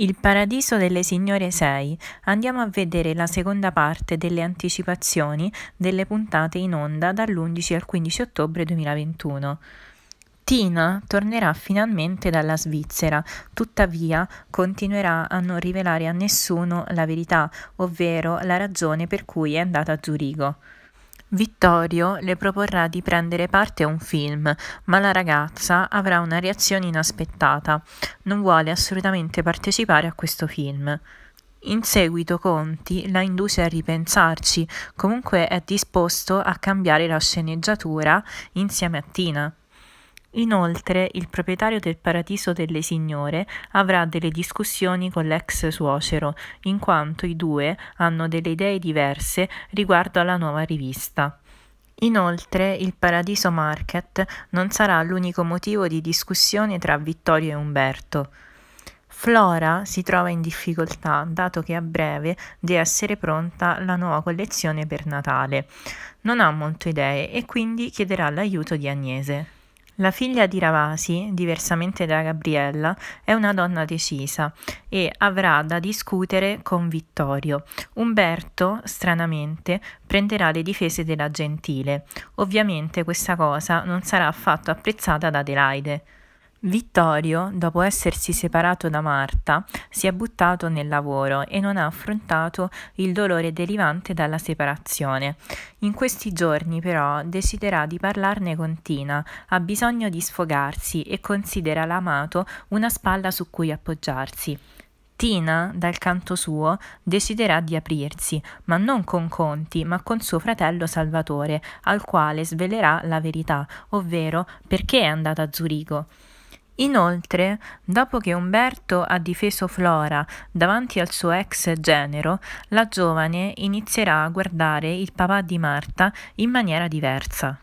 Il Paradiso delle Signore 6. Andiamo a vedere la seconda parte delle anticipazioni delle puntate in onda dall'11 al 15 ottobre 2021. Tina tornerà finalmente dalla Svizzera, tuttavia continuerà a non rivelare a nessuno la verità, ovvero la ragione per cui è andata a Zurigo. Vittorio le proporrà di prendere parte a un film, ma la ragazza avrà una reazione inaspettata. Non vuole assolutamente partecipare a questo film. In seguito Conti la induce a ripensarci, comunque è disposto a cambiare la sceneggiatura insieme a Tina. Inoltre, il proprietario del Paradiso delle Signore avrà delle discussioni con l'ex suocero, in quanto i due hanno delle idee diverse riguardo alla nuova rivista. Inoltre, il Paradiso Market non sarà l'unico motivo di discussione tra Vittorio e Umberto. Flora si trova in difficoltà dato che a breve deve essere pronta la nuova collezione per Natale. Non ha molte idee e quindi chiederà l'aiuto di Agnese. La figlia di Ravasi, diversamente da Gabriella, è una donna decisa e avrà da discutere con Vittorio. Umberto, stranamente, prenderà le difese della gentile. Ovviamente questa cosa non sarà affatto apprezzata da Adelaide. Vittorio, dopo essersi separato da Marta, si è buttato nel lavoro e non ha affrontato il dolore derivante dalla separazione. In questi giorni però desidera di parlarne con Tina, ha bisogno di sfogarsi e considera l'amato una spalla su cui appoggiarsi. Tina, dal canto suo, deciderà di aprirsi, ma non con Conti, ma con suo fratello Salvatore, al quale svelerà la verità, ovvero perché è andata a Zurigo. Inoltre, dopo che Umberto ha difeso Flora davanti al suo ex genero, la giovane inizierà a guardare il papà di Marta in maniera diversa.